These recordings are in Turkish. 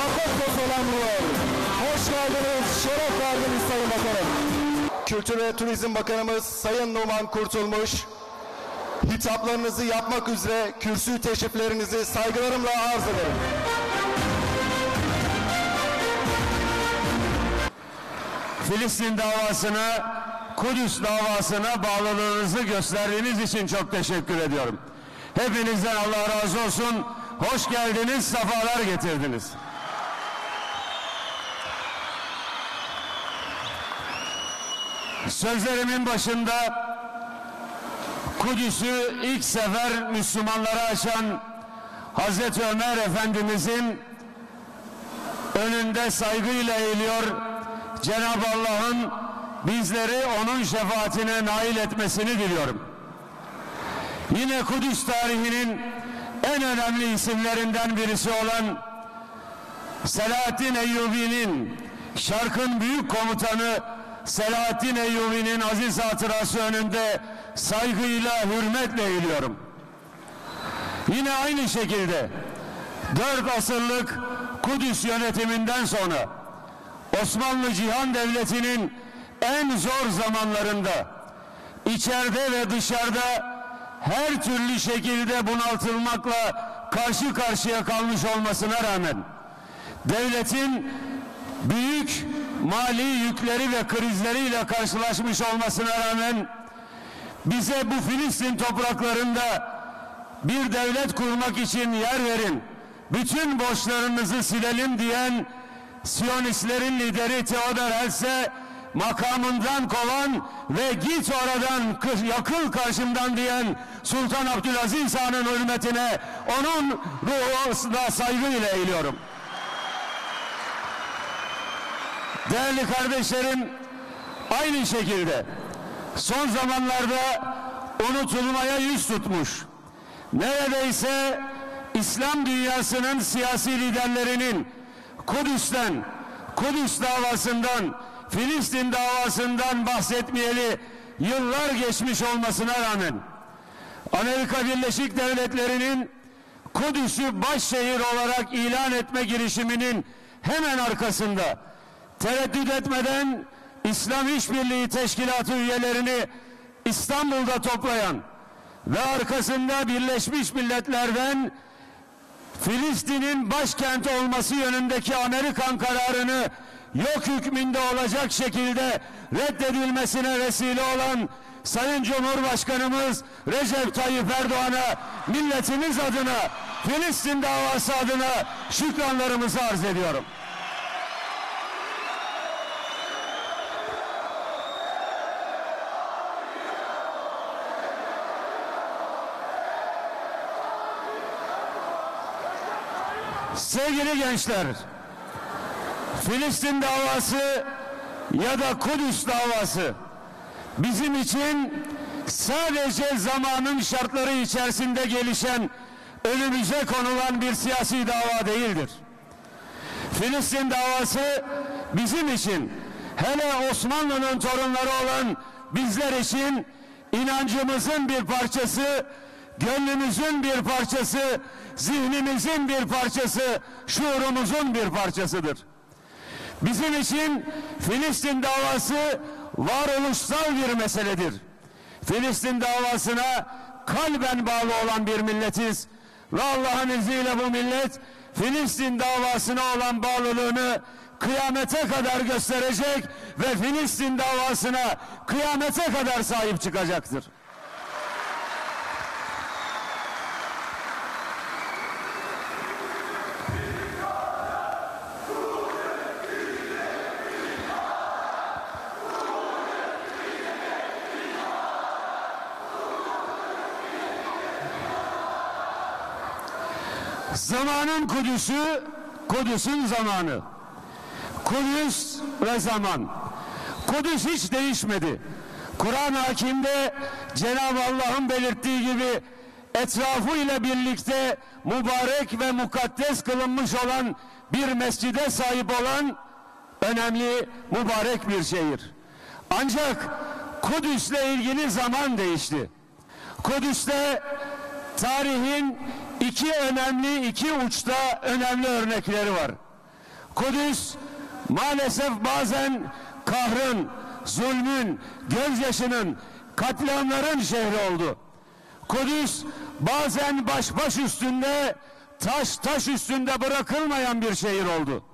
muhabbetle selamlıyor. Hoş geldiniz, şeref verdiniz Sayın Bakanım. Kültür ve Turizm Bakanımız Sayın Numan Kurtulmuş, hitaplarınızı yapmak üzere kürsü teşriflerinizi saygılarımla arz ederim. Filistin davasına, Kudüs davasına bağlılığınızı gösterdiğiniz için çok teşekkür ediyorum. Hepinizden Allah razı olsun. Hoş geldiniz, sefalar getirdiniz. Sözlerimin başında Kudüs'ü ilk sefer Müslümanlara açan Hazreti Ömer Efendimizin önünde saygıyla eğiliyor. Cenab-ı Allah'ın bizleri onun şefaatine nail etmesini diliyorum. Yine Kudüs tarihinin en önemli isimlerinden birisi olan Selahaddin Eyyubi'nin Şark'ın büyük komutanı Selahaddin Eyyubi'nin aziz hatırası önünde saygıyla, hürmetle eğiliyorum. Yine aynı şekilde dört asırlık Kudüs yönetiminden sonra Osmanlı Cihan Devleti'nin en zor zamanlarında içeride ve dışarıda her türlü şekilde bunaltılmakla karşı karşıya kalmış olmasına rağmen devletin büyük mali yükleri ve krizleriyle karşılaşmış olmasına rağmen bize bu Filistin topraklarında bir devlet kurmak için yer verin. Bütün borçlarınızı silelim diyen Siyonistlerin lideri Theodor Herzl makamından kovan ve git oradan yakıl karşımdan diyen Sultan Abdülaziz Han'ın hürmetine onun ruhuna saygıyla eğiliyorum. Değerli kardeşlerim aynı şekilde son zamanlarda unutulmaya yüz tutmuş neredeyse İslam dünyasının siyasi liderlerinin Kudüs'ten, Kudüs davasından, Filistin davasından bahsetmeyeli yıllar geçmiş olmasına rağmen Amerika Birleşik Devletleri'nin Kudüs'ü başşehir olarak ilan etme girişiminin hemen arkasında tereddüt etmeden İslam İşbirliği Teşkilatı üyelerini İstanbul'da toplayan ve arkasında Birleşmiş Milletler'den Filistin'in başkent olması yönündeki Amerikan kararını yok hükmünde olacak şekilde reddedilmesine vesile olan Sayın Cumhurbaşkanımız Recep Tayyip Erdoğan'a milletimiz adına Filistin davası adına şükranlarımızı arz ediyorum. Sevgili gençler, Filistin davası ya da Kudüs davası bizim için sadece zamanın şartları içerisinde gelişen önümüze konulan bir siyasi dava değildir. Filistin davası bizim için hele Osmanlı'nın torunları olan bizler için inancımızın bir parçası, gönlümüzün bir parçası, zihnimizin bir parçası, şuurumuzun bir parçasıdır. Bizim için Filistin davası varoluşsal bir meseledir. Filistin davasına kalben bağlı olan bir milletiz ve Allah'ın izniyle bu millet Filistin davasına olan bağlılığını kıyamete kadar gösterecek ve Filistin davasına kıyamete kadar sahip çıkacaktır. Zamanın Kudüs'ü, Kudüs'ün zamanı. Kudüs ve zaman. Kudüs hiç değişmedi. Kur'an hakimde Cenab-ı Allah'ın belirttiği gibi etrafı ile birlikte mübarek ve mukaddes kılınmış olan bir mescide sahip olan önemli mübarek bir şehir. Ancak Kudüs'le ilgili zaman değişti. Kudüs'te tarihin iki önemli, iki uçta önemli örnekleri var. Kudüs maalesef bazen kahrın, zulmün, gözyaşının, katliamların şehri oldu. Kudüs bazen baş baş üstünde, taş taş üstünde bırakılmayan bir şehir oldu.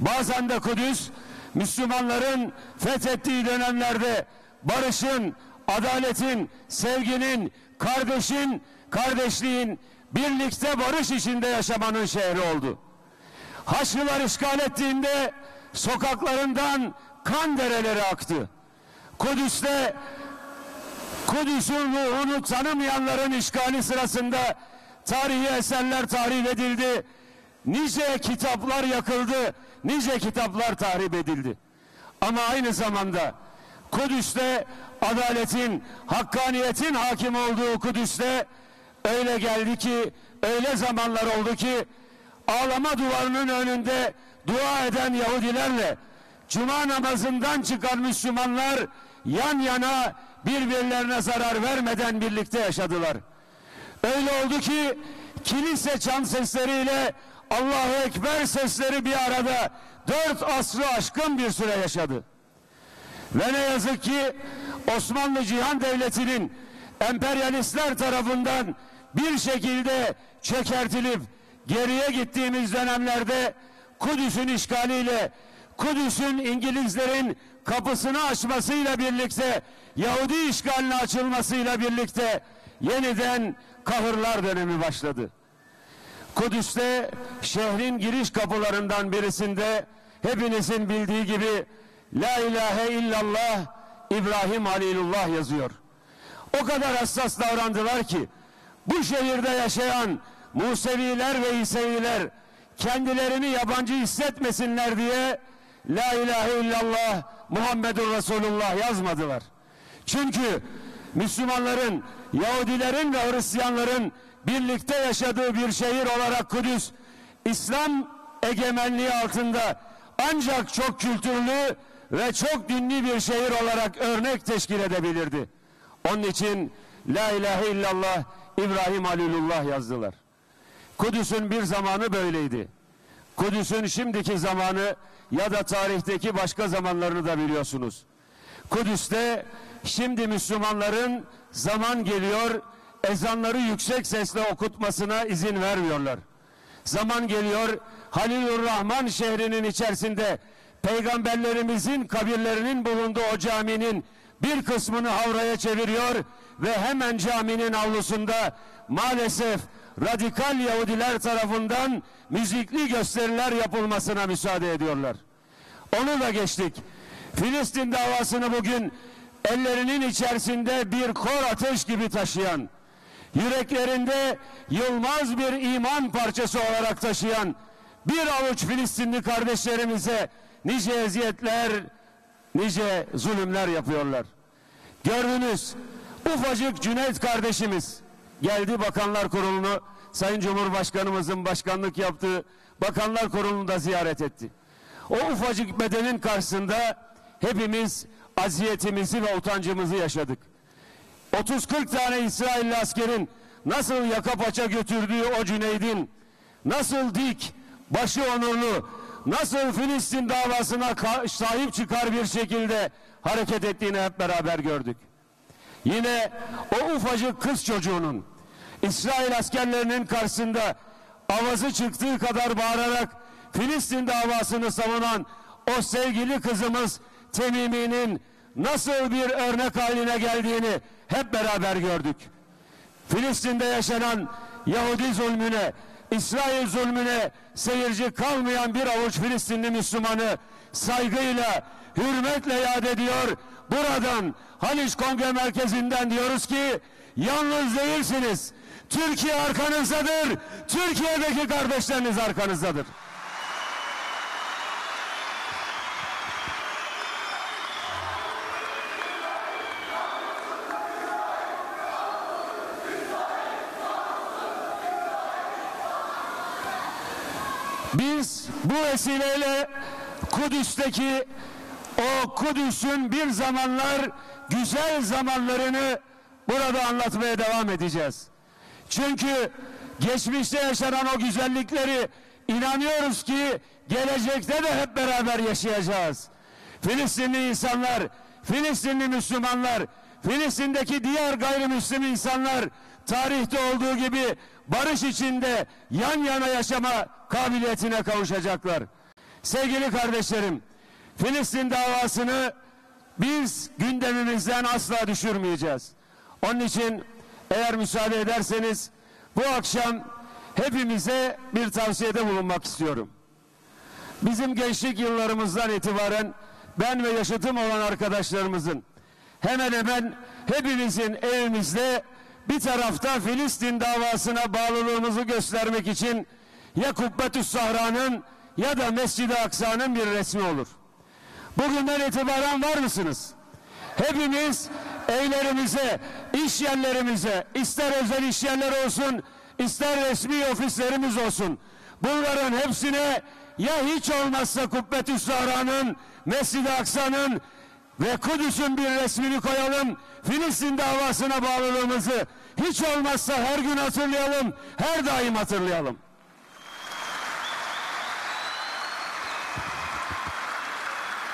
Bazen de Kudüs Müslümanların fethettiği dönemlerde barışın, adaletin, sevginin, kardeşin, kardeşliğin, birlikte barış içinde yaşamanın şehri oldu. Haçlılar işgal ettiğinde sokaklarından kan dereleri aktı. Kudüs'te Kudüs'ün ruhunu tanımayanların işgali sırasında tarihi eserler tahrip edildi. Nice kitaplar yakıldı, nice kitaplar tahrip edildi. Ama aynı zamanda Kudüs'te adaletin, hakkaniyetin hakim olduğu Kudüs'te öyle geldi ki, öyle zamanlar oldu ki ağlama duvarının önünde dua eden Yahudilerle Cuma namazından çıkan Müslümanlar yan yana birbirlerine zarar vermeden birlikte yaşadılar. Öyle oldu ki kilise çan sesleriyle Allahu Ekber sesleri bir arada dört asrı aşkın bir süre yaşadı. Ve ne yazık ki Osmanlı Cihan Devleti'nin emperyalistler tarafından bir şekilde çökertilip geriye gittiğimiz dönemlerde Kudüs'ün işgaliyle Kudüs'ün İngilizlerin kapısını açmasıyla birlikte Yahudi işgaline açılmasıyla birlikte yeniden kahırlar dönemi başladı. Kudüs'te şehrin giriş kapılarından birisinde hepinizin bildiği gibi La ilahe illallah İbrahim Halilullah yazıyor. O kadar hassas davrandılar ki bu şehirde yaşayan Museviler ve İseviler kendilerini yabancı hissetmesinler diye La ilahe illallah Muhammedur Resulullah yazmadılar. Çünkü Müslümanların, Yahudilerin ve Hristiyanların birlikte yaşadığı bir şehir olarak Kudüs, İslam egemenliği altında ancak çok kültürlü ve çok dinli bir şehir olarak örnek teşkil edebilirdi. Onun için La ilahe illallah İbrahim Halilullah yazdılar. Kudüs'ün bir zamanı böyleydi. Kudüs'ün şimdiki zamanı ya da tarihteki başka zamanlarını da biliyorsunuz. Kudüs'te şimdi Müslümanların zaman geliyor ezanları yüksek sesle okutmasına izin vermiyorlar. Zaman geliyor Halilur Rahman şehrinin içerisinde peygamberlerimizin kabirlerinin bulunduğu o caminin bir kısmını havraya çeviriyor ve hemen caminin avlusunda maalesef radikal Yahudiler tarafından müzikli gösteriler yapılmasına müsaade ediyorlar. Onu da geçtik. Filistin davasını bugün ellerinin içerisinde bir kor ateş gibi taşıyan, yüreklerinde yılmaz bir iman parçası olarak taşıyan bir avuç Filistinli kardeşlerimize nice eziyetler, nice zulümler yapıyorlar. Gördünüz, ufacık Cüneyt kardeşimiz geldi Bakanlar Kurulu'nu, Sayın Cumhurbaşkanımızın başkanlık yaptığı Bakanlar Kurulu'nu da ziyaret etti. O ufacık bedenin karşısında hepimiz aziyetimizi ve utancımızı yaşadık. 30-40 tane İsrailli askerin nasıl yaka paça götürdüğü o Cüneyd'in nasıl dik, başı onurlu, nasıl Filistin davasına sahip çıkar bir şekilde hareket ettiğini hep beraber gördük. Yine o ufacık kız çocuğunun İsrail askerlerinin karşısında avazı çıktığı kadar bağırarak Filistin davasını savunan o sevgili kızımız Temimi'nin nasıl bir örnek haline geldiğini hep beraber gördük. Filistin'de yaşanan Yahudi zulmüne, İsrail zulmüne seyirci kalmayan bir avuç Filistinli Müslümanı saygıyla, hürmetle yad ediyor. Buradan Haliç Kongre Merkezi'nden diyoruz ki yalnız değilsiniz. Türkiye arkanızdadır. Türkiye'deki kardeşleriniz arkanızdadır. Biz bu vesileyle Kudüs'teki o Kudüs'ün bir zamanlar güzel zamanlarını burada anlatmaya devam edeceğiz. Çünkü geçmişte yaşanan o güzellikleri inanıyoruz ki gelecekte de hep beraber yaşayacağız. Filistinli insanlar, Filistinli Müslümanlar, Filistin'deki diğer gayrimüslim insanlar tarihte olduğu gibi barış içinde yan yana yaşama kabiliyetine kavuşacaklar. Sevgili kardeşlerim, Filistin davasını biz gündemimizden asla düşürmeyeceğiz. Onun için eğer müsaade ederseniz bu akşam hepimize bir tavsiyede bulunmak istiyorum. Bizim gençlik yıllarımızdan itibaren ben ve yaşıtım olan arkadaşlarımızın hemen hemen hepimizin evimizde bir tarafta Filistin davasına bağlılığımızı göstermek için ya Kubbetüs Sahra'nın ya da Mescid-i Aksa'nın bir resmi olur. Bugünden itibaren var mısınız? Hepimiz evlerimize, iş yerlerimize, ister özel iş yerleri olsun, ister resmi ofislerimiz olsun. Bunların hepsine ya hiç olmazsa Kubbetüs Sahra'nın, Mescid-i Aksa'nın ve Kudüs'ün bir resmini koyalım. Filistin davasına bağlılığımızı hiç olmazsa her gün hatırlayalım, her daim hatırlayalım.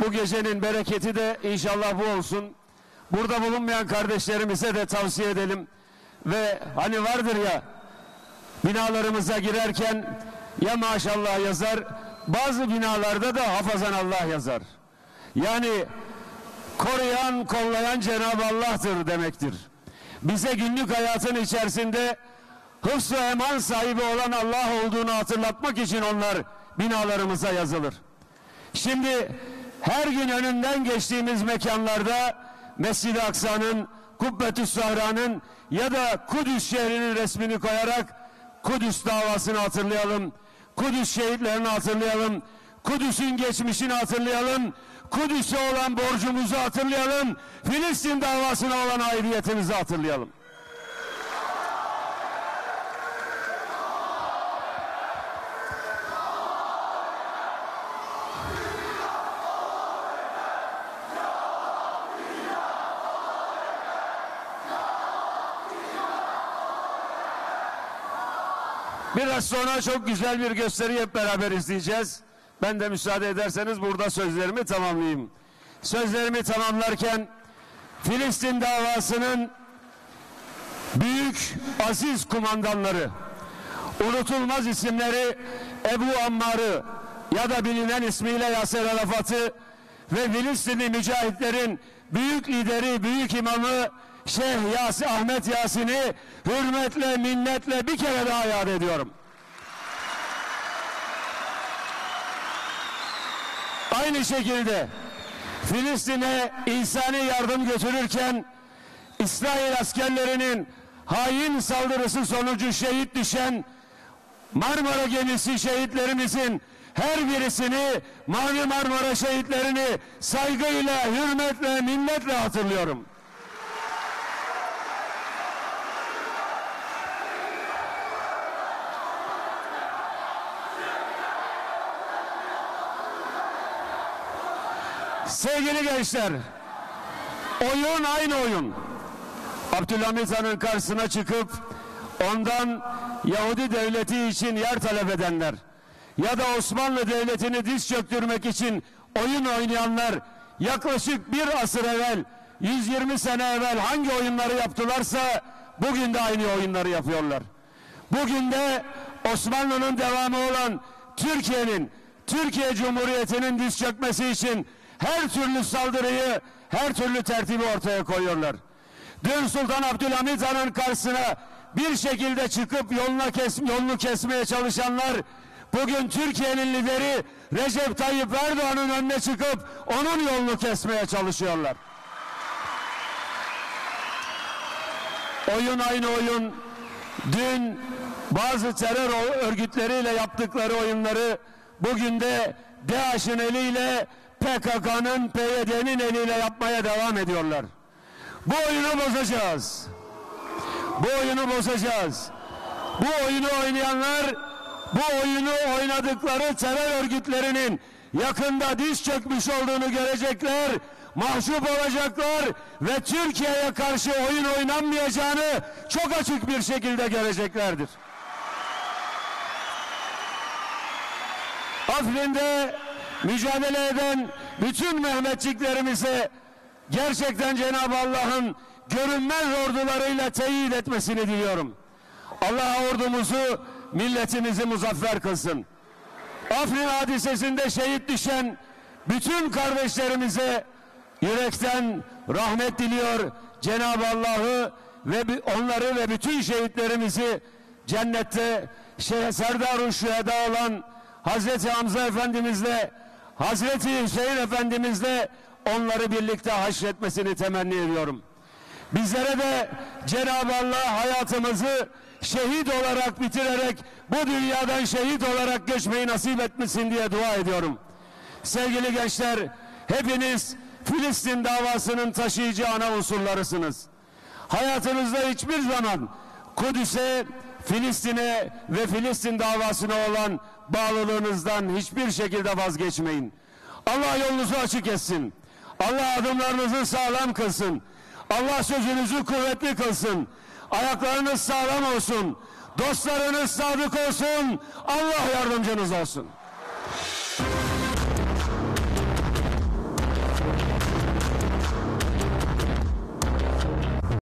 Bu gecenin bereketi de inşallah bu olsun. Burada bulunmayan kardeşlerimize de tavsiye edelim. Ve hani vardır ya binalarımıza girerken ya maşallah yazar bazı binalarda da hafazan Allah yazar. Yani koruyan kollayan Cenab-ı Allah'tır demektir. Bize günlük hayatın içerisinde hıfz ve eman sahibi olan Allah olduğunu hatırlatmak için onlar binalarımıza yazılır. Şimdi her gün önünden geçtiğimiz mekanlarda Mescid-i Aksa'nın, Kubbetüs Sahra'nın ya da Kudüs şehrinin resmini koyarak Kudüs davasını hatırlayalım. Kudüs şehitlerini hatırlayalım. Kudüs'ün geçmişini hatırlayalım. Kudüs'e olan borcumuzu hatırlayalım. Filistin davasına olan aidiyetimizi hatırlayalım. Biraz sonra çok güzel bir gösteri hep beraber izleyeceğiz. Ben de müsaade ederseniz burada sözlerimi tamamlayayım. Sözlerimi tamamlarken Filistin davasının büyük aziz kumandanları, unutulmaz isimleri Ebu Ammar'ı ya da bilinen ismiyle Yasser Arafat'ı ve Filistinli mücahitlerin büyük lideri, büyük imamı Şeyh Yasi, Ahmet Yasin'i hürmetle, minnetle bir kere daha yad ediyorum. Aynı şekilde Filistin'e insani yardım götürürken İsrail askerlerinin hain saldırısı sonucu şehit düşen Marmara gemisi şehitlerimizin her birisini Mavi Marmara şehitlerini saygıyla, hürmetle, minnetle hatırlıyorum. Sevgili gençler, oyun aynı oyun. Abdülhamit Han'ın karşısına çıkıp ondan Yahudi devleti için yer talep edenler ya da Osmanlı devletini diz çöktürmek için oyun oynayanlar yaklaşık bir asır evvel 120 sene evvel hangi oyunları yaptılarsa bugün de aynı oyunları yapıyorlar. Bugün de Osmanlı'nın devamı olan Türkiye'nin Türkiye Cumhuriyeti'nin diz çökmesi için her türlü saldırıyı, her türlü tertibi ortaya koyuyorlar. Dün Sultan Abdülhamit Han'ın karşısına bir şekilde çıkıp yoluna kes, yolunu kesmeye çalışanlar bugün Türkiye'nin lideri Recep Tayyip Erdoğan'ın önüne çıkıp onun yolunu kesmeye çalışıyorlar. Oyun aynı oyun. Dün bazı terör örgütleriyle yaptıkları oyunları bugün de DAEŞ'in eliyle PKK'nın, PYD'nin eliyle yapmaya devam ediyorlar. Bu oyunu bozacağız. Bu oyunu bozacağız. Bu oyunu oynayanlar bu oyunu oynadıkları terör örgütlerinin yakında diz çökmüş olduğunu görecekler, mahcup olacaklar ve Türkiye'ye karşı oyun oynanmayacağını çok açık bir şekilde göreceklerdir. Afrin'de mücadele eden bütün Mehmetçiklerimize gerçekten Cenab-ı Allah'ın görünmez ordularıyla teyit etmesini diliyorum. Allah ordumuzu, milletimizi muzaffer kılsın. Afrin hadisesinde şehit düşen bütün kardeşlerimize yürekten rahmet diliyor. Cenab-ı Allah'ı ve onları ve bütün şehitlerimizi cennette Serdar-ı Şüheda olan Hazreti Hamza Efendimizle Hazreti Hüseyin Efendimizle onları birlikte haşretmesini temenni ediyorum. Bizlere de Cenab-ı Allah hayatımızı şehit olarak bitirerek bu dünyadan şehit olarak göçmeyi nasip etmesin diye dua ediyorum. Sevgili gençler, hepiniz Filistin davasının taşıyıcı ana unsurlarısınız. Hayatınızda hiçbir zaman Kudüs'e, Filistin'e ve Filistin davasına olan bağlılığınızdan hiçbir şekilde vazgeçmeyin. Allah yolunuzu açık etsin. Allah adımlarınızı sağlam kılsın. Allah sözünüzü kuvvetli kılsın. Ayaklarınız sağlam olsun. Dostlarınız sadık olsun. Allah yardımcınız olsun.